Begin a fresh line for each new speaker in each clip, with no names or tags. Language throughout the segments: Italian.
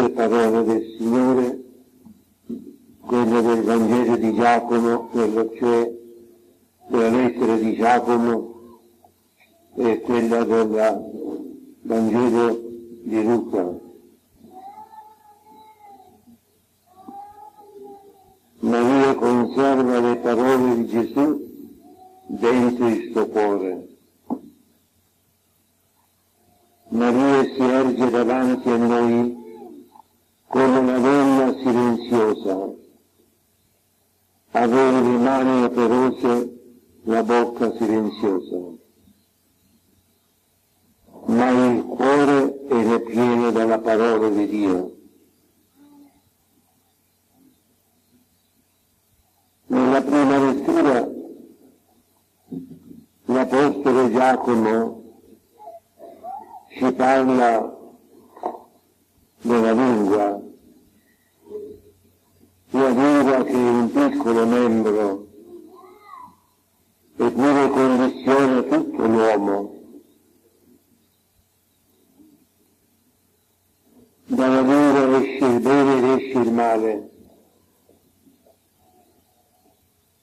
due parole del Signore, quelle del Vangelo di Giacomo, quello cioè della lettera di Giacomo e quella del Vangelo di Luca. Maria conserva le parole di Gesù dentro il suo cuore. Maria si erge davanti a noi come una donna silenziosa, avere le mani operose, la bocca silenziosa. Ma il cuore è pieno della parola di Dio. Nella prima lettura l'Apostolo Giacomo si parla della lingua, una lingua che è un piccolo membro, eppure condiziona tutto l'uomo. Dalla lingua esce il bene ed esce il male.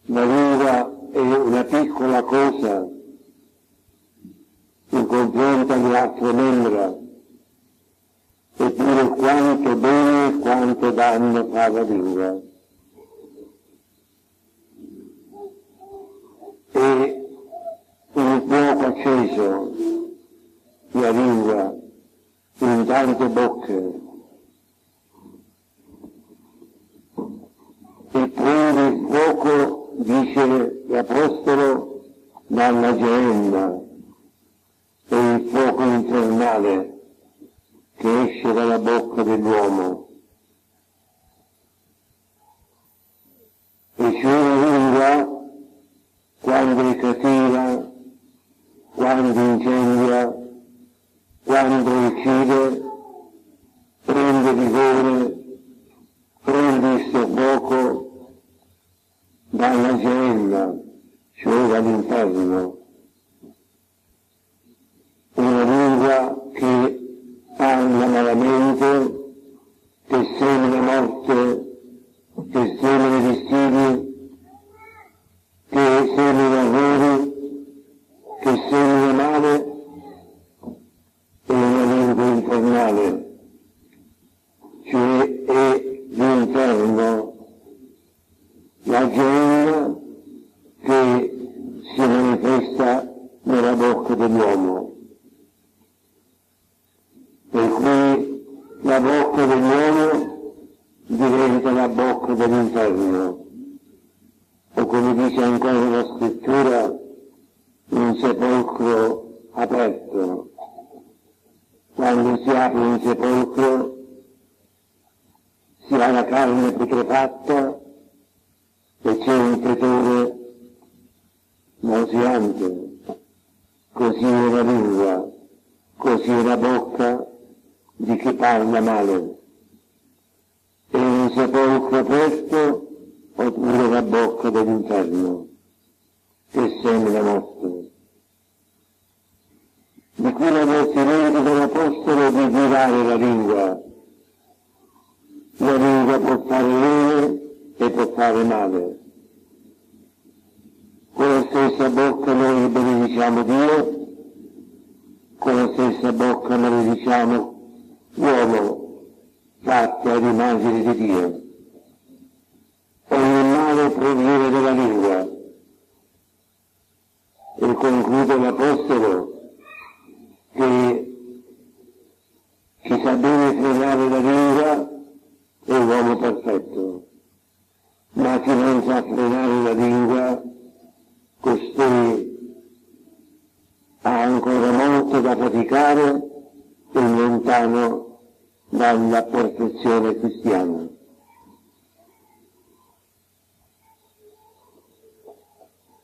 La lingua è una piccola cosa in confronto alle altre membra, eppure quanto bene e quanto danno fa la lingua. E un fuoco acceso, la lingua, in tante bocche, e prende il fuoco, dice l'Apostolo, dalla geenna è il fuoco infernale che esce dalla bocca dell'uomo. E cioè la lingua, quando è cattiva, quando l'inferno, la gioia che si manifesta nella bocca dell'uomo per cui la bocca dell'uomo diventa la bocca dell'inferno, o come dice ancora la scrittura, un sepolcro aperto. Quando si apre un sepolcro si ha la carne putrefatta e c'è un fetore nauseante, così è la lingua, così è la bocca parla male. È un sepolcro aperto oppure la bocca dell'inferno che semina morte. Di qui l'avvertimento dell'Apostolo di girare la lingua. La lingua può fare bene e può fare male. Con la stessa bocca noi benediciamo Dio, con la stessa bocca malediciamo l'uomo fatto ad immagine di Dio. Ogni male proviene dalla lingua. E conclude l'Apostolo che chi sa bene frenare la lingua è l'uomo perfetto, ma chi non sa frenare la lingua, costui ha ancora molto da faticare e lontano dalla perfezione cristiana.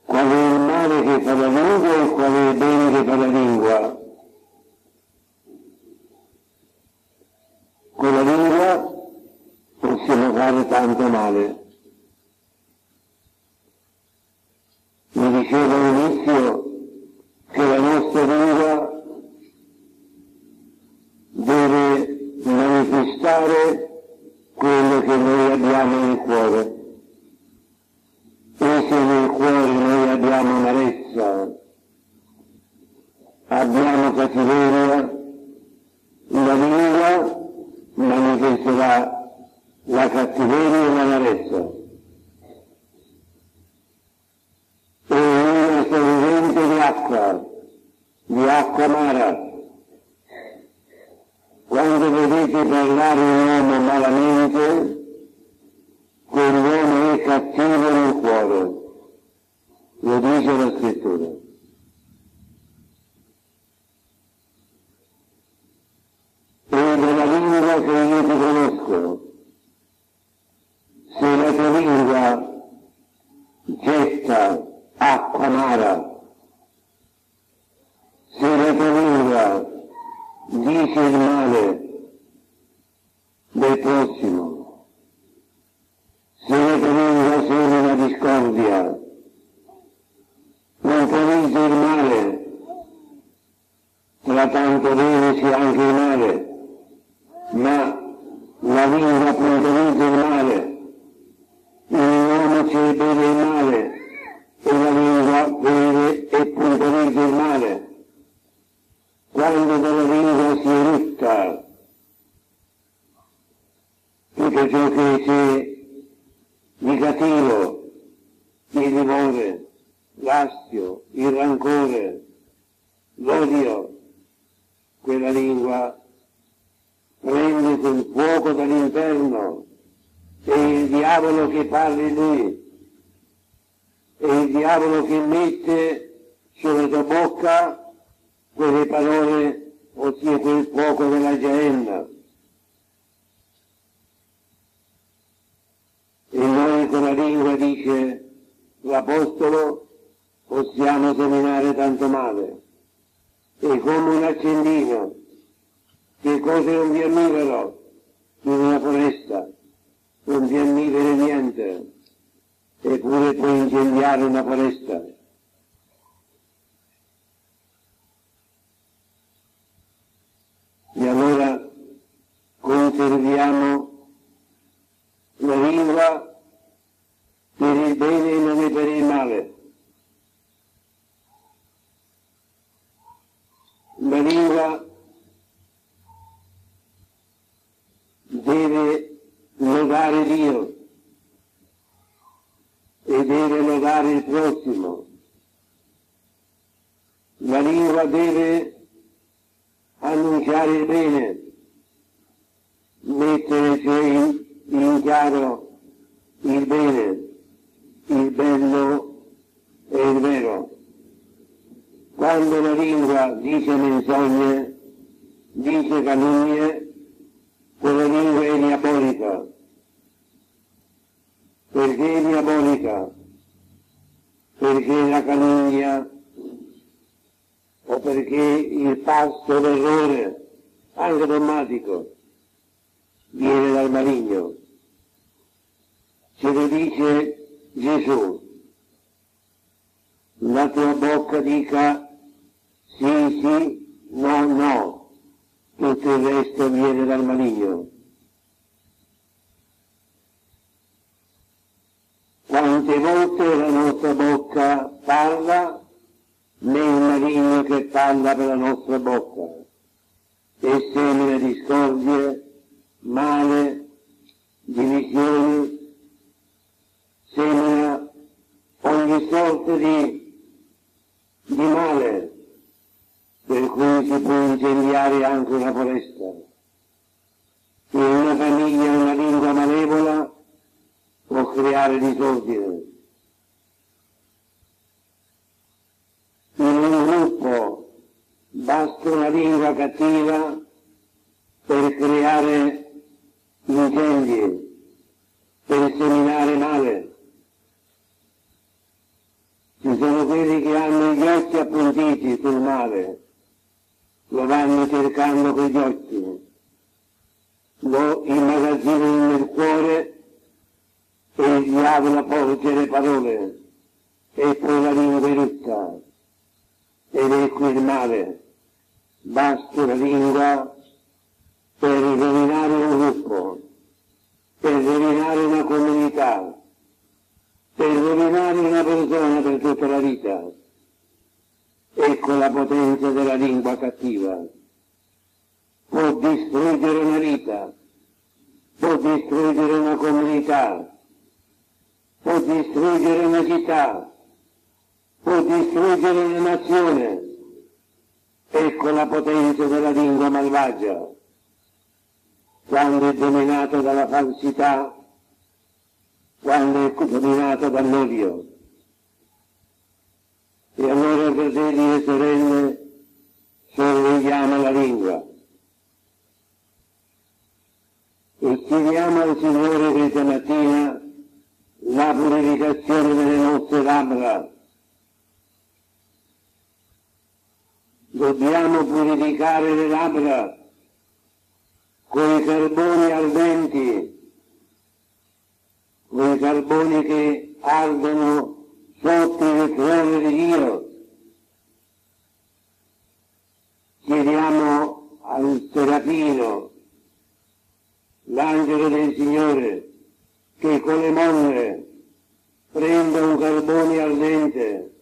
Qual è il male che fa la lingua e qual è il bene che fa la tutto ciò che c'è di cattivo, il timore, l'astio, il rancore, l'odio, quella lingua prende quel fuoco dall'interno e il diavolo che parla in lui, e il diavolo che mette sulla tua bocca quelle parole, ossia quel fuoco della Geenna. E noi con la lingua, dice l'Apostolo, possiamo seminare tanto male. E come un accendino, che cose non vi anniverò in una foresta, non vi annivere niente, eppure puoi incendiare una foresta. E allora conserviamo la lingua per il bene e non per il male. La lingua deve lodare Dio e deve lodare il prossimo. La lingua deve annunciare il bene, mettere cioè in, in chiaro il bene, il bello e il vero. Quando la lingua dice menzogne, dice calunnie, quella lingua è diabolica. Perché è diabolica? Perché la calunnia o perché il passo d'errore, anche drammatico, viene dal maligno. Ce lo dice Gesù. La tua bocca dica sì, sì, no, no. Tutto il resto viene dal maligno. Quante volte la nostra bocca parla né il maligno che parla per la nostra bocca e semina discordie, male, divisioni, semina ogni sorta di, di male per cui si può incendiare anche una foresta. In una famiglia una lingua creare disordine. in un gruppo basta una lingua cattiva per creare incendi, per seminare male. Ci sono quelli che hanno gli occhi appuntiti sul male, lo vanno cercando con gli occhi, lo immagazzinano nel cuore e il diavolo porge le parole e poi la lingua erutta ed qui il male. Basta la lingua per rovinare un gruppo, per rovinare una comunità, per rovinare una persona per tutta la vita. Ecco la potenza della lingua cattiva. Può distruggere una vita, può distruggere una comunità, distruggere una città, può distruggere una nazione. Ecco la potenza della lingua malvagia, quando è dominata dalla falsità, quando è dominata dall'odio. E allora, fratelli e sorelle, sorvegliamo la lingua. E chiediamo al Signore questa mattina la purificazione delle nostre labbra. Dobbiamo purificare le labbra con i carboni ardenti, con i carboni che ardono sotto il cuore di Dio. Chiediamo al Serafino, l'angelo del Signore, che con le molle prenda un carbone ardente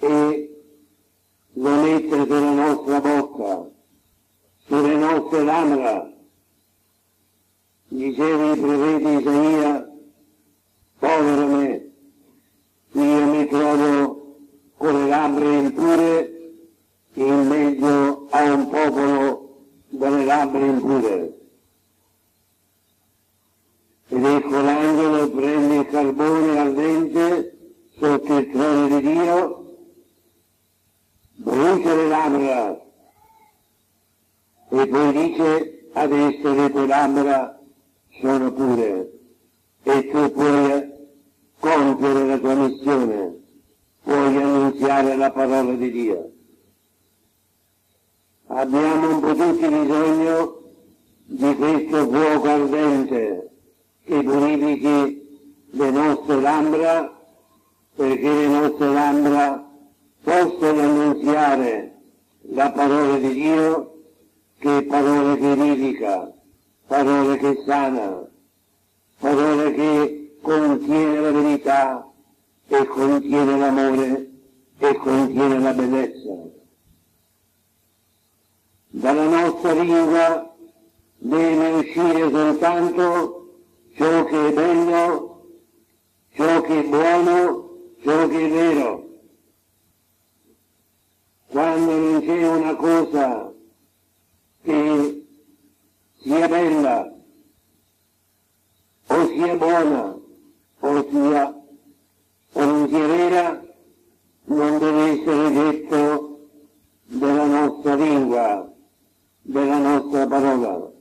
e lo mette sulla nostra bocca, sulle nostre labbra. Diceva il profeta Isaia, povero me, io mi trovo con le labbra impure in mezzo a un popolo dalle labbra impure. Ed ecco l'angelo prende il carbone ardente sotto il trono di Dio, brucia le labbra e poi dice adesso le tue labbra sono pure e tu puoi compiere la tua missione, puoi annunziare la parola di Dio. Abbiamo un po' tutti bisogno di questo fuoco ardente che purifichi le nostre labbra perché le nostre labbra possono annunziare la parola di Dio che è parola che vivifica, parola che sana, parola che contiene la verità e contiene l'amore e contiene la bellezza. Dalla nostra lingua deve uscire soltanto ciò che è bello, ciò che è buono, ciò che è vero. Quando non c'è una cosa che sia bella, o sia buona, o sia o non sia vera, non deve essere detto della nostra lingua, della nostra parola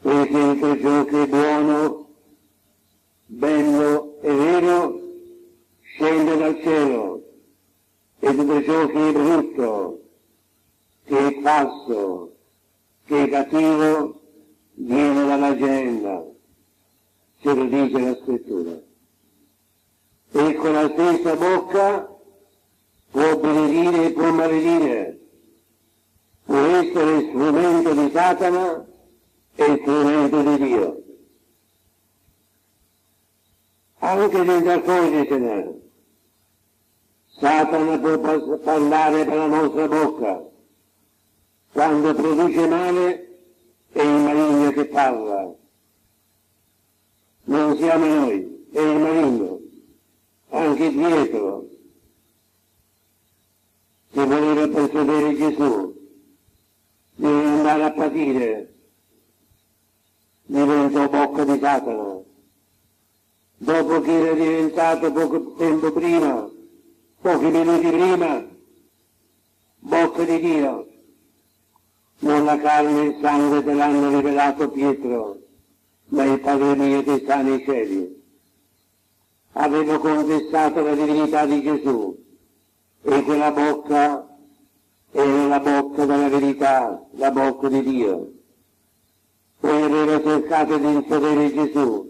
perché tutto ciò che è buono, bello e vero scende dal cielo e tutto ciò che è brutto, che è falso, che è cattivo, viene dalla genda, ce lo dice la scrittura. E con la stessa bocca può benedire e può maledire, può essere strumento di Satana è strumento di Dio. Anche senza accorgersene. Satana può parlare per la nostra bocca. Quando produce male è il maligno che parla. Non siamo noi, è il maligno. Anche dietro che voleva persuadere Gesù, deve andare a patire diventò bocca di Satana. Dopo che era diventato poco tempo prima, pochi minuti prima, bocca di Dio. Non la carne e il sangue te l'hanno rivelato Pietro, ma il Padre mio che sta nei cieli. Avevo confessato la divinità di Gesù e quella bocca era la bocca della verità, la bocca di Dio poi aveva cercato di infodere Gesù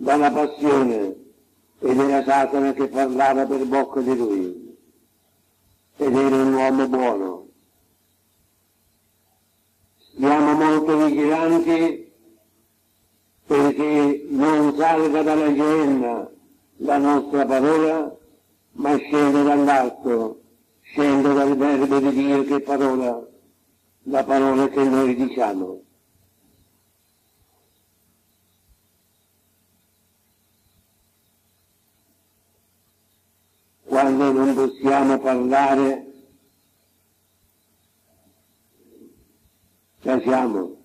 dalla passione ed era Satana che parlava per bocca di lui ed era un uomo buono. siamo molto vigilanti perché non salga dalla genna la nostra parola, ma scende dall'alto, scende dal verbo di Dio che parola, la parola che noi diciamo. Quando non possiamo parlare, taciamo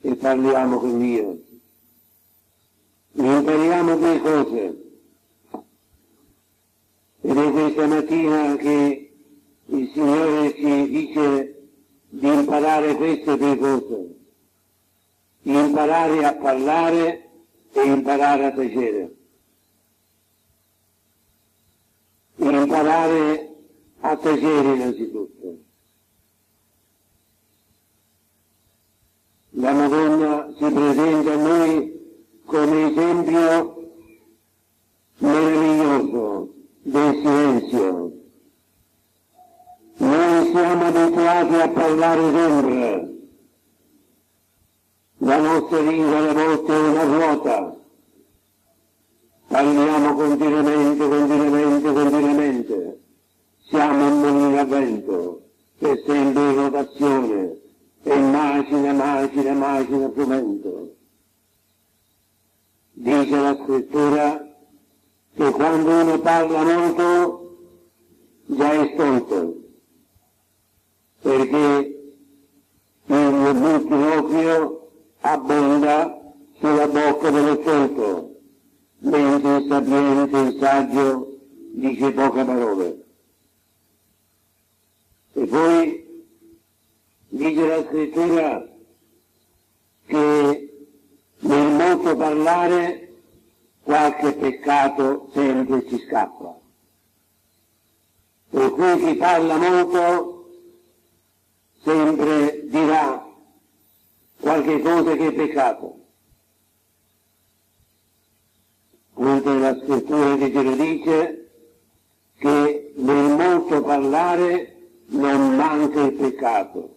e parliamo con Dio. Impariamo due cose. Ed è questa mattina che il Signore ci dice di imparare queste due cose. Imparare a parlare e imparare a tacere. Imparare a tacere innanzitutto. La Madonna si presenta a noi come esempio meraviglioso del silenzio. Noi siamo abituati a parlare sempre. La nostra lingua alle volte è una ruota. Parliamo continuamente, continuamente, continuamente. Siamo un mulino a vento che è sempre in rotazione e macina, macina, macina frumento. Dice la scrittura che quando uno parla molto già è stolto, perché il multilocchio abbonda sulla bocca dello stolto, mentre il sapiente, il saggio, dice poche parole. E poi dice la scrittura che nel molto parlare qualche peccato sempre ci scappa. Per cui chi parla molto sempre dirà qualche cosa che è peccato. Mentre la scrittura ce lo dice che nel molto parlare non manca il peccato.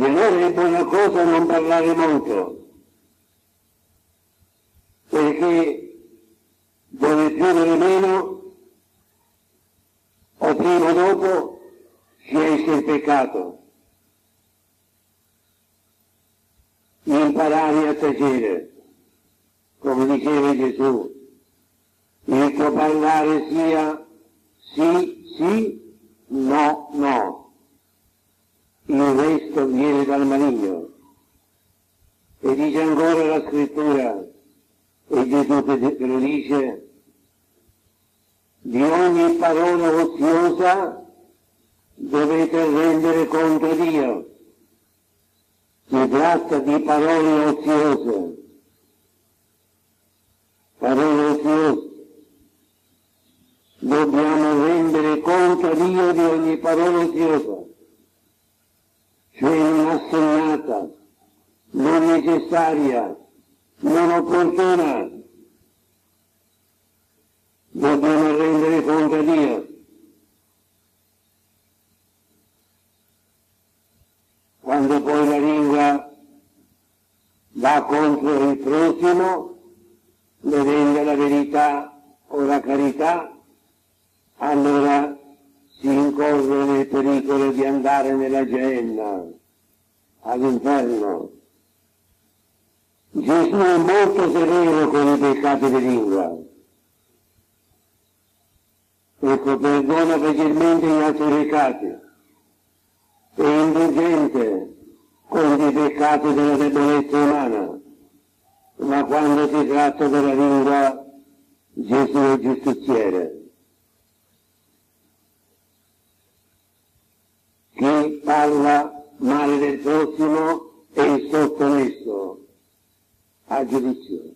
E allora è buona cosa non parlare molto, perché dove più dove meno, o prima o dopo, si esce il peccato. Imparare a tacere, come diceva Gesù, il tuo parlare sia sì, sì, no, no. Il resto viene dal maligno. E dice ancora la scrittura, e Gesù che lo dice, di ogni parola oziosa dovete rendere conto a Dio. Si tratta di parole oziose. Parole oziose. Dobbiamo rendere conto a Dio di ogni parola oziosa, non assegnata, non necessaria, non opportuna. Dobbiamo rendere conto a Dio. Quando poi la lingua va contro il prossimo, le rende la verità o la carità, allora si incorre nel pericolo di andare nella genna, all'inferno. Gesù è molto severo con i peccati di lingua. Ecco, perdona facilmente gli altri peccati. È indulgente con i peccati della debolezza umana. Ma quando si tratta della lingua, Gesù è giustiziere. Parla male del prossimo è sottomesso a giudizio.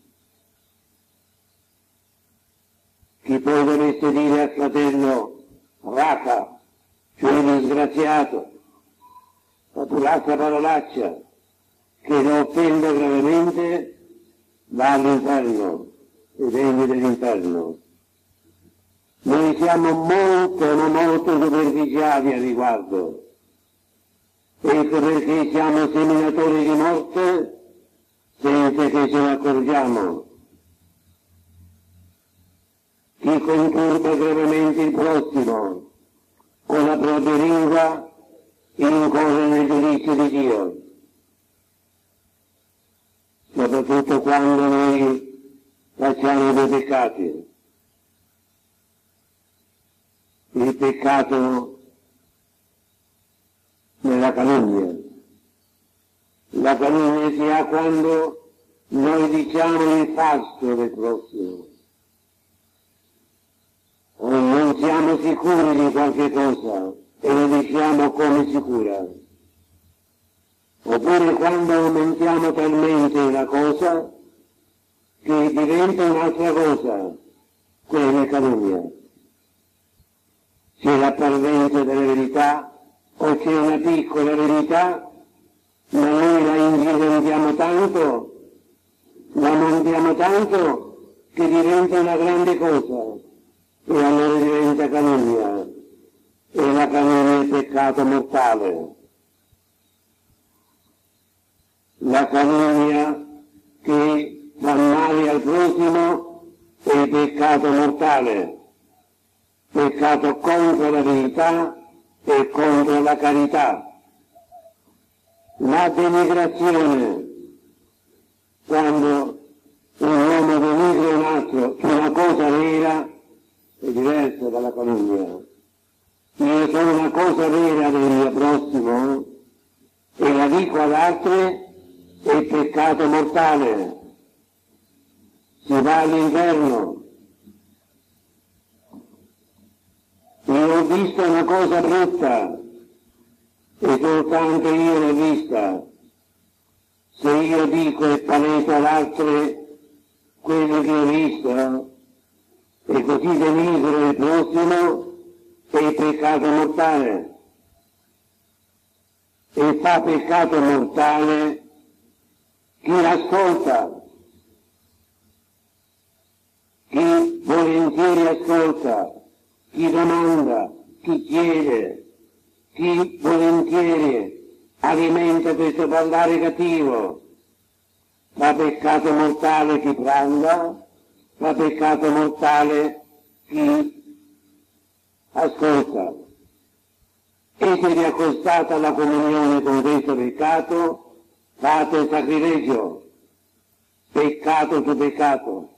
Chi poi dovesse dire al fratello raca, cioè disgraziato, la l'altra parolaccia che lo offende gravemente, va all'inferno, e degni dell'inferno. Noi siamo molto, ma molto superficiali al riguardo. Ecco perché siamo seminatori di morte senza che ce ne accorgiamo. Chi conturba gravemente il prossimo con la propria lingua incorre nel giudizio di Dio. Soprattutto quando noi facciamo dei peccati. Il peccato nella calunnia. La calunnia si ha quando noi diciamo il falso del prossimo o non siamo sicuri di qualche cosa e lo diciamo come sicura. Oppure quando aumentiamo talmente una cosa che diventa un'altra cosa, quella è calunnia. C'è l'apparvenza della verità o c'è una piccola verità, ma noi la ingiganttiamo tanto, la montiamo tanto che diventa una grande cosa e allora diventa calunnia e la calunnia è peccato mortale. La calunnia che fa male al prossimo è peccato mortale, peccato contro la verità e contro la carità. La denigrazione, quando un uomo denigra un altro su una cosa vera, è diverso dalla calunnia. Io sono una cosa vera del mio prossimo e la dico ad altre è peccato mortale. Si va all'inferno. Io ho visto una cosa brutta e soltanto io l'ho vista. Se io dico e palese ad altre quello che ho visto, e così denigro il prossimo è peccato mortale. E fa peccato mortale chi ascolta, chi volentieri ascolta, chi domanda, chi chiede, chi volentieri alimenta questo parlare cattivo. Fa peccato mortale chi pranda ma peccato mortale chi ascolta. E se vi accostate alla comunione con questo peccato, fate sacrilegio, peccato su peccato.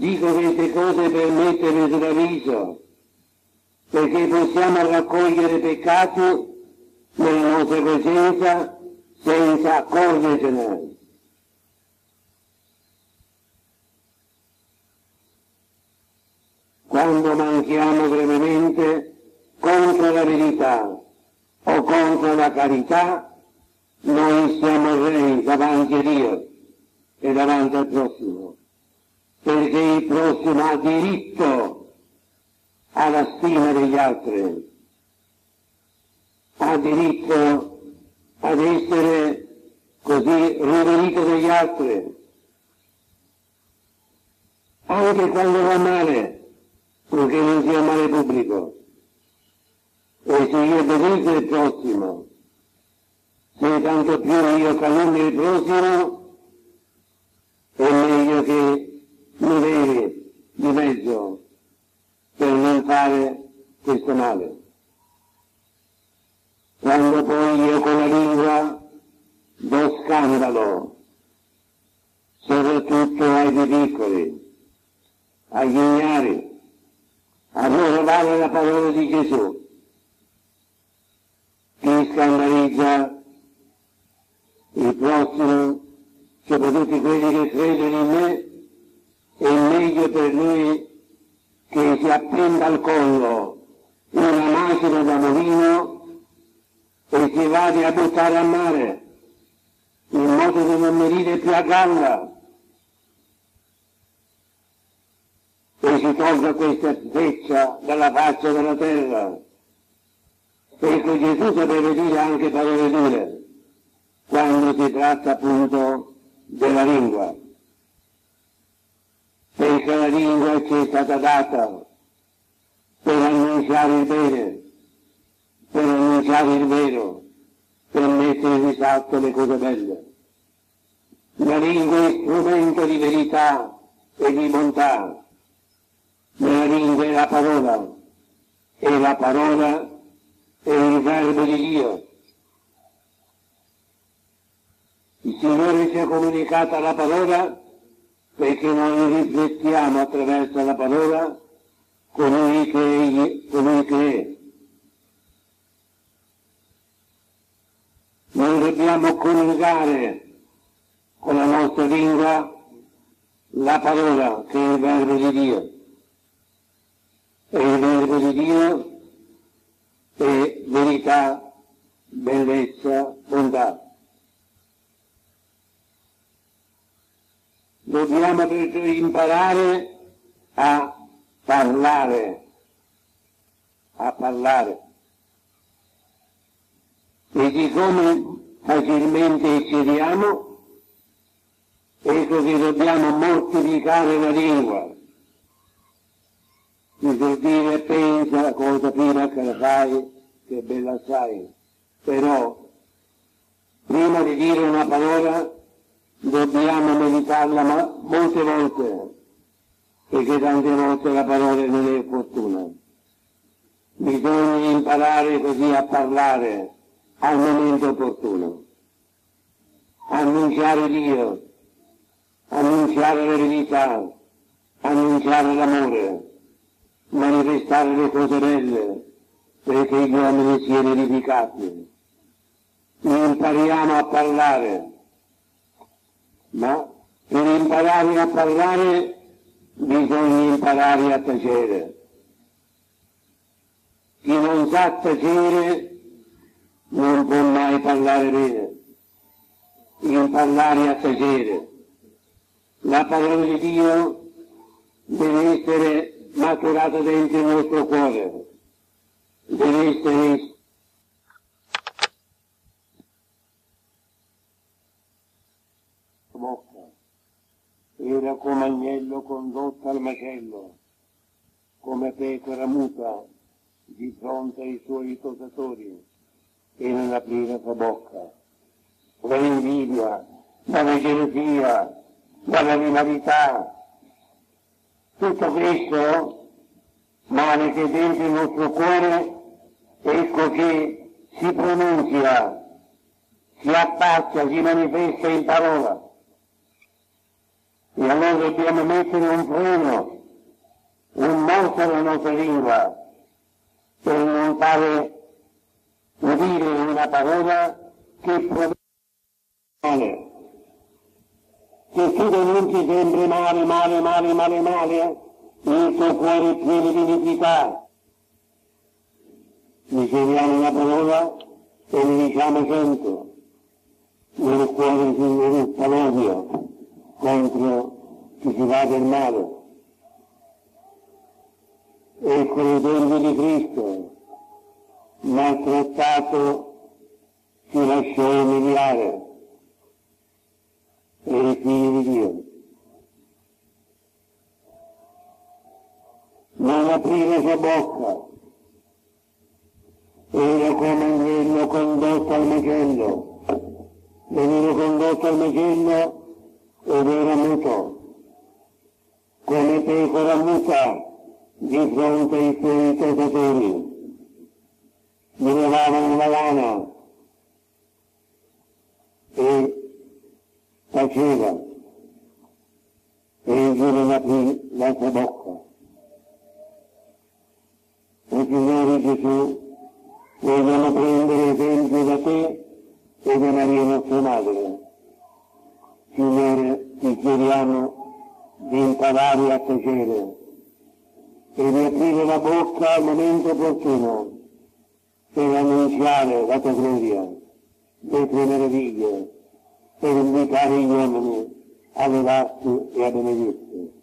Dico queste cose per mettere sull'avviso, perché possiamo raccogliere peccati nella nostra presenza senza accorgercene. quando manchiamo gravemente contro la verità o contro la carità, noi siamo re davanti a Dio e davanti al prossimo, perché prossimo ha diritto alla stima degli altri, ha diritto ad essere così riverito dagli altri, anche quando va male purché non sia male pubblico. E se io benedico il prossimo, se tanto più io calunno il prossimo, è meglio che levi di mezzo per non fare questo male. Quando poi io con la lingua do scandalo, soprattutto ai più piccoli, agli ignari, allora vale la parola di Gesù. Chi scandalizza il prossimo, soprattutto quelli che credono in me, è meglio per lui che si appenda al collo una macchina da mulino e si vada a buttare a mare, in modo da non morire più a galla e si tolga questa feccia dalla faccia della terra. Ecco Gesù sapeva dire anche parole dure, quando si tratta appunto della lingua. Perché la lingua ci è stata data per annunciare il bene, per annunciare il vero, per mettere in risalto le cose belle. La lingua è strumento di verità e di bontà. Nella lingua è la parola, e la parola è il verbo di Dio. Il Signore ci ha comunicata la parola perché noi riflettiamo attraverso la parola colui che, egli, colui che è. Noi dobbiamo coniugare con la nostra lingua la parola che è il verbo di Dio. E il verbo di Dio è verità, bellezza, bontà. Dobbiamo imparare a parlare, a parlare. E di come facilmente eccediamo, ecco che dobbiamo mortificare la lingua. Mi per dire pensa la cosa prima che la fai, che bella sai. Però, prima di dire una parola, dobbiamo meditarla molte volte, perché tante volte la parola non è opportuna. Bisogna imparare così a parlare al momento opportuno, annunciare Dio, annunciare la verità, annunciare l'amore, manifestare le cose belle, perché gli uomini siano edificati. Impariamo a parlare, ma per imparare a parlare bisogna imparare a tacere. Chi non sa tacere non può mai parlare bene. Imparare a tacere. La parola di Dio deve essere maturata dentro il nostro cuore, deve essere era come agnello condotto al macello, come pecora muta di fronte ai suoi tosatori e non aprire sua bocca. Dall'invidia, dalla gelosia, dalla rivalità, tutto questo male che dentro il nostro cuore, ecco che si pronuncia, si appaccia, si manifesta in parola. E allora dobbiamo mettere un freno, un morso alla nostra lingua, per non fare udire una parola che proviene male. Che tu denunci sempre male, male, male, male, male, il tuo cuore è pieno di iniquità. Riceviamo una parola e ne diciamo cento. Nel cuore si sviluppa l'odio contro chi si va del male. E con i tempi di Cristo, maltrattato, si lasciò umiliare e i figli di Dio. Non aprì la sua bocca, era come un agnello condotto al macello, veniva condotto al macello ed era muto, come pecora muta di fronte ai suoi tosatori. Gli levavano la lana e faceva e il Dio non aprì la sua bocca. O Signore Gesù, vogliamo prendere esempio da te e da Maria nostra Madre Signore, ti chiediamo di imparare a tacere e di aprire la bocca al momento opportuno per annunciare la tua gloria, le tue meraviglie, per invitare gli uomini a levarti e a benedirti.